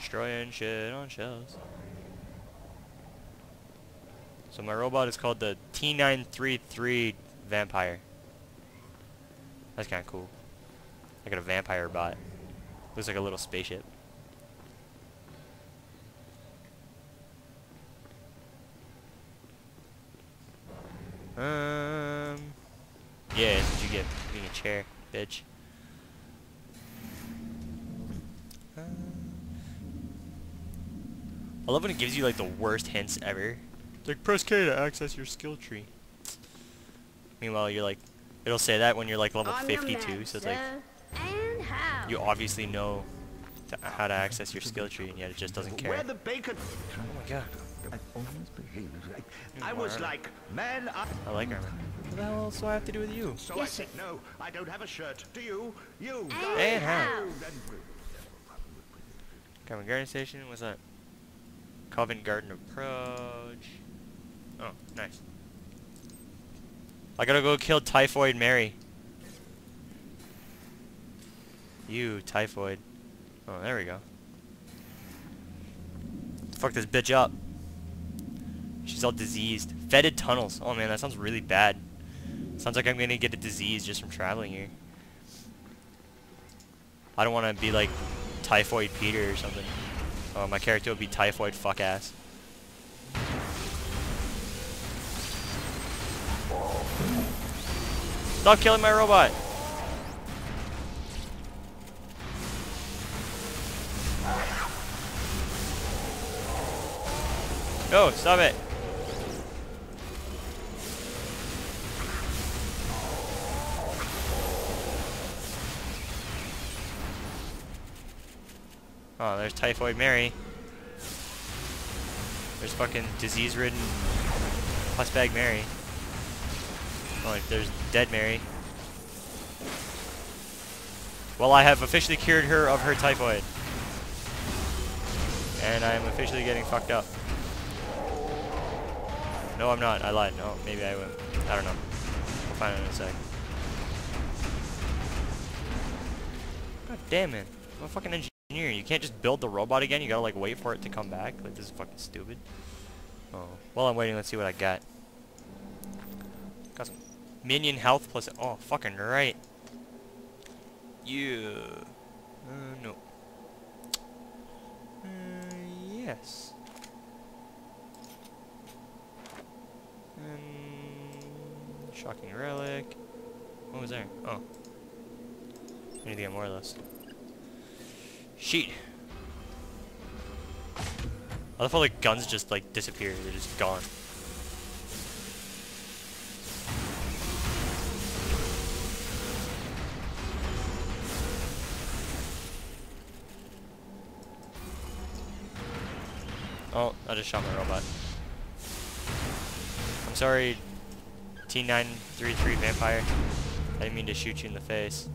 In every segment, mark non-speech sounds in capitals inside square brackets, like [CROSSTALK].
Destroying shit on shelves. So my robot is called the T933 Vampire. That's kind of cool. I got a vampire bot. Looks like a little spaceship. Um. Yeah, what you get being a chair, bitch. I love when it gives you like the worst hints ever. It's like press K to access your skill tree. Meanwhile, you're like, it'll say that when you're like level On 52, mark, so it's like. And how? you obviously know to, how to access your skill tree, and yet it just doesn't care. Where the bacon? Oh my god, I've always behaved like. I was like, man, I. I like armor. What the hell else do I have to do with you? So Yes, I said, no, I don't have a shirt. Do you? You. And how? how? Covent Garden Station, what's that? Covent Garden Approach. Oh, nice. I gotta go kill Typhoid Mary. You, Typhoid. Oh, there we go. Fuck this bitch up. She's all diseased. Fetid tunnels. Oh man, that sounds really bad. Sounds like I'm gonna get a disease just from traveling here. I don't want to be like Typhoid Peter or something. Oh, my character would be Typhoid fuck ass. Stop killing my robot! No, stop it! Oh, there's Typhoid Mary. There's fucking disease-ridden plus Bag Mary. Oh, wait, there's Dead Mary. Well, I have officially cured her of her typhoid. And I am officially getting fucked up. No, I'm not. I lied. No, maybe I will. I don't know. We'll find out in a sec. God damn it. I'm a fucking engineer. You can't just build the robot again. You gotta, like, wait for it to come back. Like, this is fucking stupid. Oh. While I'm waiting, let's see what I got. Got some minion health plus... Oh, fucking right. Yeah. Uh, no. Uh, yes. And shocking relic. What was there? Oh. I need to get more of those. Sheet. I love how the guns just like disappear. They're just gone. Oh, I just shot my robot. I'm sorry, T933 Vampire. I didn't mean to shoot you in the face.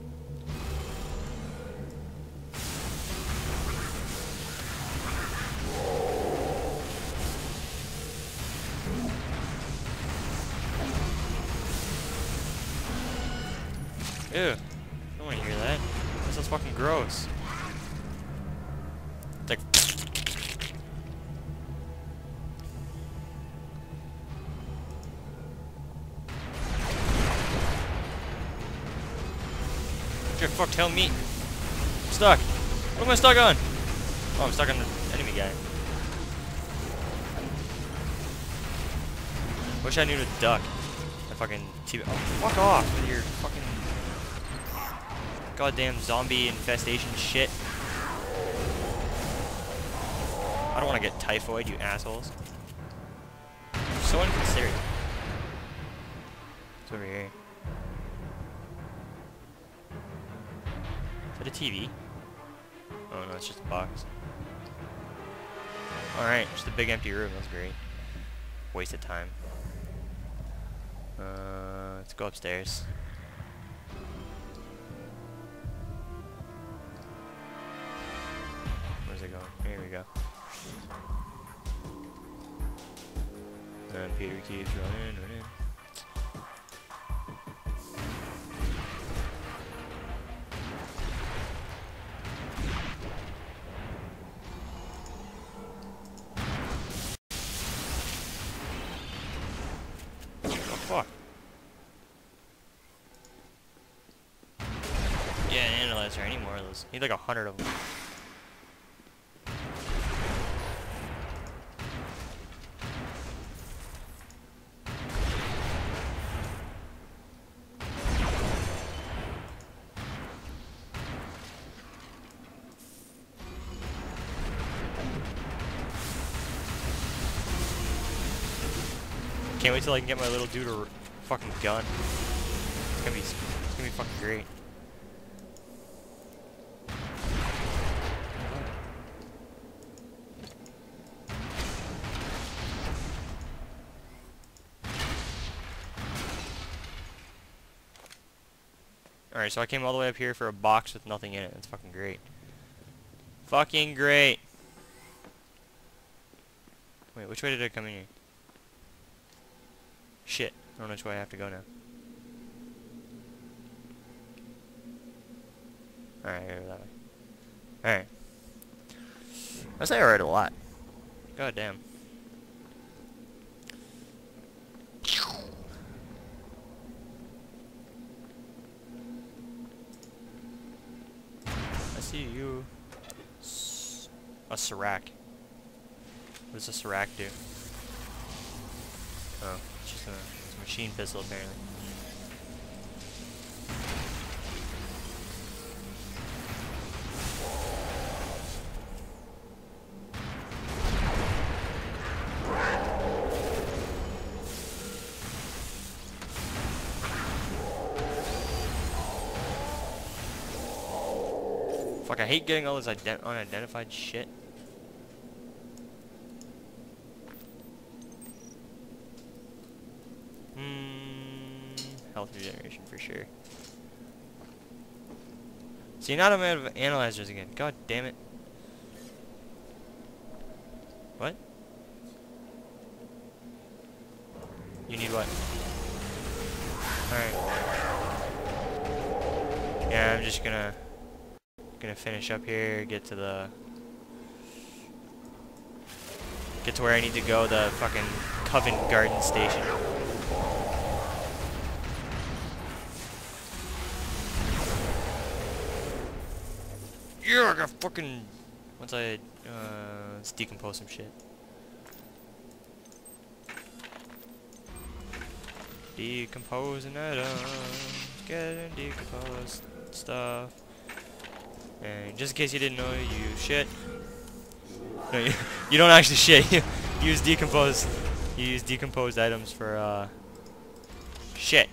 Ew. I don't want to hear that. That sounds fucking gross. It's like... Fuck tell me. I'm stuck. What am I stuck on? Oh, I'm stuck on the enemy guy. Wish I knew to duck. I fucking. Oh, fuck off with your fucking goddamn zombie infestation shit. I don't want to get typhoid, you assholes. So inconsiderate. It's over here. Is that a TV? Oh no, it's just a box. Alright, just a big empty room, that's great. Waste of time. Uh, let's go upstairs. going. Here we go. Run, Peter keeps running, running. Oh, run in. Yeah, I didn't any more of those. Need like a hundred of them. Can't wait till I can get my little dude a fucking gun. It's gonna be, it's gonna be fucking great. Alright, so I came all the way up here for a box with nothing in it. That's fucking great. Fucking great. Wait, which way did I come in here? Shit. I don't know which way I have to go now. Alright, go that way. Alright. I say I read a lot. God damn. I see you. A Serac. What does a Serac do? Oh, it's just a, it's a machine pistol apparently. Fuck, I hate getting all this ident unidentified shit. Hmm, health regeneration for sure. See, now I'm out of analyzers again. God damn it. What? You need what? Alright. Yeah, I'm just gonna gonna finish up here, get to the get to where I need to go, the fucking Covent Garden station. Got fucking once I uh let's decompose some shit. Decomposing items, getting decomposed stuff. And just in case you didn't know, you shit. No, you, [LAUGHS] you don't actually shit. [LAUGHS] You use decomposed. You use decomposed items for uh, shit.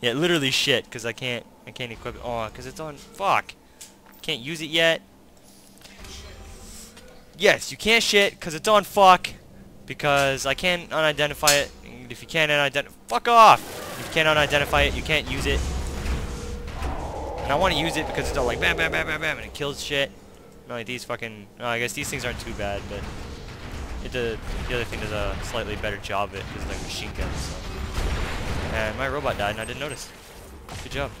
Yeah, literally shit, because I can't. I can't equip it. Oh, because it's on. Fuck. Can't use it yet. Yes, you can't shit because it's on fuck. Because I can't unidentify it. If you can't unidentify, fuck off. If you can't unidentify it, you can't use it. And I want to use it because it's all like bam, bam, bam, bam, bam, and it kills shit. Like these fucking. I guess these things aren't too bad, but it did, the other thing does a slightly better job of it because like machine guns. So. And my robot died, and I didn't notice. Good job.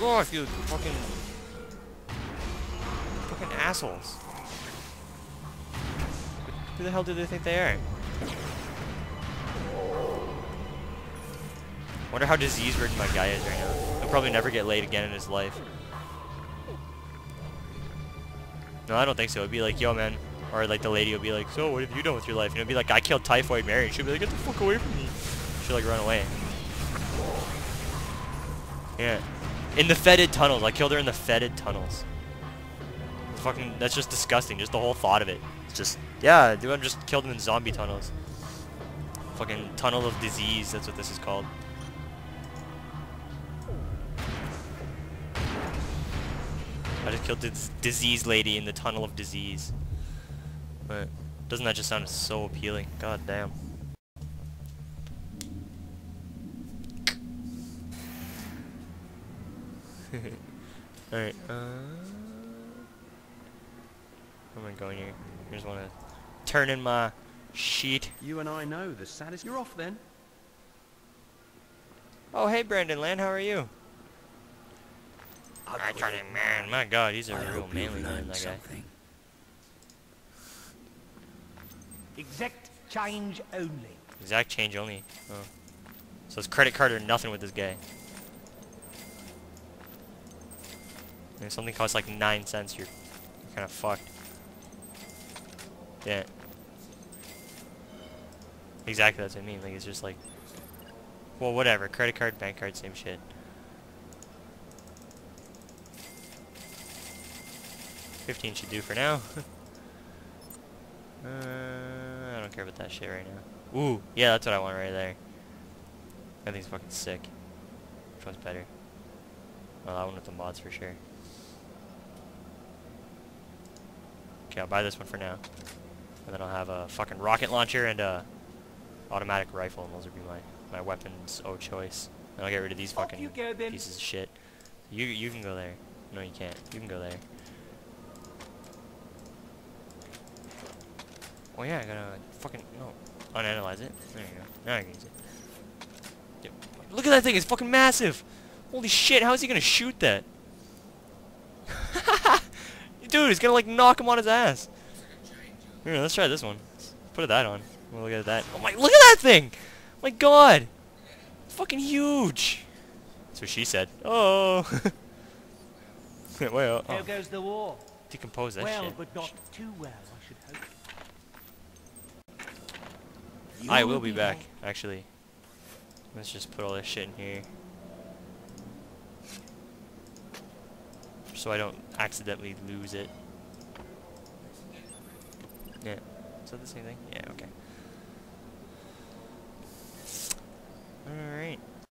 You fucking fucking assholes. Who the hell do they think they are? Wonder how disease ridden my guy is right now. He'll probably never get laid again in his life. No, I don't think so. It'd be like, yo, man. Or like the lady will be like, so what have you done with your life? And it'll be like, I killed Typhoid Mary. And she'll be like, get the fuck away from me. She'll like run away. Yeah. In the fetid tunnels. I killed her in the fetid tunnels. It's fucking, that's just disgusting. Just the whole thought of it. It's just, yeah, dude, I just killed him in zombie tunnels. Fucking tunnel of disease. That's what this is called. I just killed this disease lady in the tunnel of disease. But doesn't that just sound so appealing? God damn. [LAUGHS] Alright, uh... Where am I going here? I just want to turn in my sheet. You and I know the saddest. You're off then. Oh, hey Brandon Land, how are you? Ugly I tried it, man. My god, he's a I real hope you've manly man, learned that guy. something. Exact change only. Exact change only. Oh. So it's credit card or nothing with this guy. And if something costs like 9 cents, you're, you're kind of fucked. Yeah. Exactly, that's what I mean. Like, it's just like... Well, whatever. Credit card, bank card, same shit. Fifteen should do for now. [LAUGHS] uh, I don't care about that shit right now. Ooh, yeah, that's what I want right there. That thing's fucking sick. Which one's better? Oh, that one with the mods for sure. Okay, I'll buy this one for now. And then I'll have a fucking rocket launcher and a automatic rifle, and those will be my, my weapons of choice. And I'll get rid of these fucking you go, pieces of shit. You you can go there. No, you can't. You can go there. Oh yeah, I gotta fucking no unanalyze it. There you go. Now I can use it. Yep. Look at that thing. It's fucking massive. Holy shit! How is he gonna shoot that? Dude, he's gonna like knock him on his ass. Here, let's try this one. Let's put that on. We'll look at that. Oh my! Look at that thing! Oh my God! It's fucking huge. That's what she said. Oh. [LAUGHS] Wait, oh, oh. goes the war? Decompose that well, shit. but not too well, I should hope. I will be back, actually. Let's just put all this shit in here. so I don't accidentally lose it. Yeah. Is that the same thing? Yeah, okay. Alright.